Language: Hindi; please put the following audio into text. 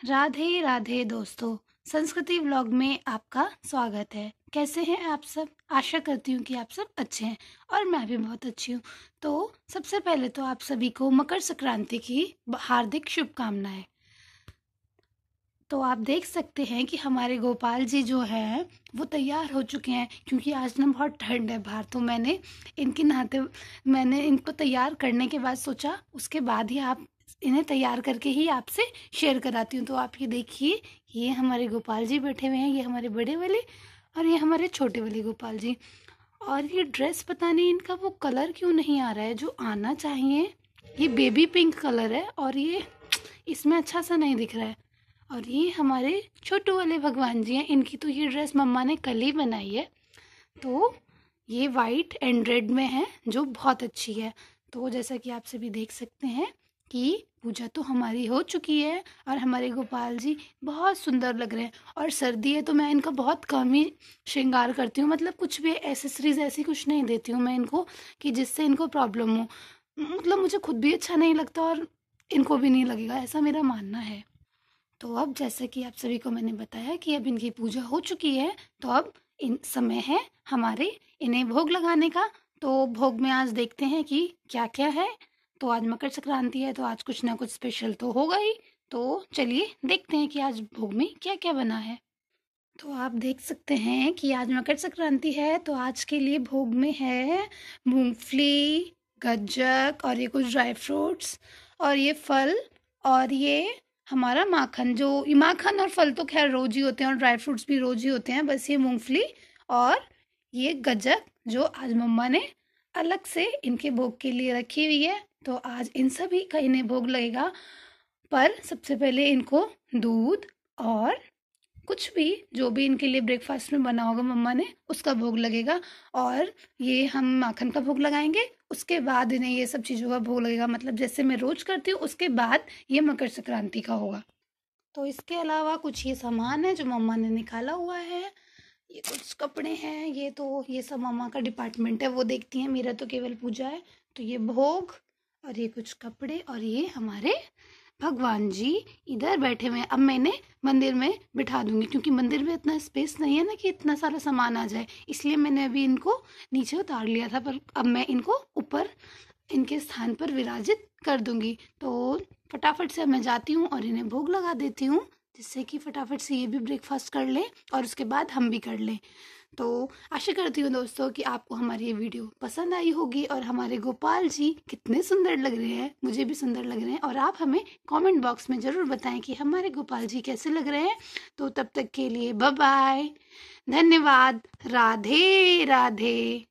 राधे राधे दोस्तों, संस्कृति व्लॉग में आपका स्वागत है। कैसे हैं आप सब? आशा करती हूँ कि आप सब अच्छे हैं और मैं भी बहुत अच्छी हूँ। तो सबसे पहले तो आप सभी को मकर संक्रांति की हार्दिक शुभकामनाएँ। तो आप देख सकते हैं कि हमारे गोपाल जी जो हैं, वो तैयार हो चुके हैं क्योंकि आज ना बहुत ठंड है बाहर। तो मैंने इनके नहाते मैंने इनको तैयार करने के बाद सोचा, उसके बाद ही आप इन्हें तैयार करके ही आपसे शेयर कराती हूँ। तो आप ये देखिए, ये हमारे गोपाल जी बैठे हुए हैं, ये हमारे बड़े वाले और ये हमारे छोटे वाले गोपाल जी। और ये ड्रेस पता नहीं इनका वो कलर क्यों नहीं आ रहा है, जो आना चाहिए। ये बेबी पिंक कलर है और ये इसमें अच्छा सा नहीं दिख रहा है। और ये हमारे छोटू वाले भगवान जी हैं, इनकी तो ये ड्रेस मम्मा ने कल ही बनाई है। तो ये वाइट एंड रेड में है, जो बहुत अच्छी है। तो जैसा कि आप सभी देख सकते हैं कि पूजा तो हमारी हो चुकी है और हमारे गोपाल जी बहुत सुंदर लग रहे हैं। और सर्दी है तो मैं इनका बहुत कम ही श्रृंगार करती हूँ। मतलब कुछ भी एसेसरीज ऐसी कुछ नहीं देती हूँ मैं इनको कि जिससे इनको प्रॉब्लम हो। मतलब मुझे खुद भी अच्छा नहीं लगता और इनको भी नहीं लगेगा, ऐसा मेरा मानना है। तो अब जैसे कि आप सभी को मैंने बताया कि अब इनकी पूजा हो चुकी है तो अब इन समय है हमारे इन्हें भोग लगाने का। तो भोग में आज देखते हैं कि क्या क्या है। तो आज मकर संक्रांति है तो आज कुछ ना कुछ स्पेशल तो होगा ही। तो चलिए देखते हैं कि आज भोग में क्या क्या बना है। तो आप देख सकते हैं कि आज मकर संक्रांति है तो आज के लिए भोग में है मूंगफली गज्जक और ये कुछ ड्राई फ्रूट्स और ये फल और ये हमारा माखन, जो माखन और फल तो खैर रोज ही होते हैं और ड्राई फ्रूट्स भी रोज ही होते हैं, बस ये मूंगफली और ये गज्जक जो आज मम्मा ने अलग से इनके भोग के लिए रखी हुई है। तो आज इन सभी का इन्हें भोग लगेगा। पर सबसे पहले इनको दूध और कुछ भी जो भी इनके लिए ब्रेकफास्ट में बना होगा मम्मा ने, उसका भोग लगेगा। और ये हम माखन का भोग लगाएँगे, उसके बाद इन्हें ये सब चीज़ों का भोग लगेगा। मतलब जैसे मैं रोज करती हूँ, उसके बाद ये मकर संक्रांति का होगा। तो इसके अलावा कुछ ये सामान है जो मम्मा ने निकाला हुआ है। ये कुछ कपड़े हैं, ये तो ये सब मम्मा का डिपार्टमेंट है, वो देखती हैं। मेरा तो केवल पूजा है। तो ये भोग और ये कुछ कपड़े और ये हमारे भगवान जी इधर बैठे हुए हैं। अब मैंने मंदिर में बिठा दूँगी, क्योंकि मंदिर में इतना स्पेस नहीं है ना कि इतना सारा सामान आ जाए। इसलिए मैंने अभी इनको नीचे उतार लिया था, पर अब मैं इनको ऊपर, इनके स्थान पर विराजित कर दूँगी। तो फटाफट से मैं जाती हूँ और इन्हें भोग लगा देती हूँ। जिससे कि फटाफट से ये भी ब्रेकफास्ट कर लें और उसके बाद हम भी कर लें। तो आशा करती हूँ दोस्तों कि आपको हमारी ये वीडियो पसंद आई होगी और हमारे गोपाल जी कितने सुंदर लग रहे हैं, मुझे भी सुंदर लग रहे हैं और आप हमें कमेंट बॉक्स में ज़रूर बताएँ कि हमारे गोपाल जी कैसे लग रहे हैं। तो तब तक के लिए बाय धन्यवाद। राधे राधे।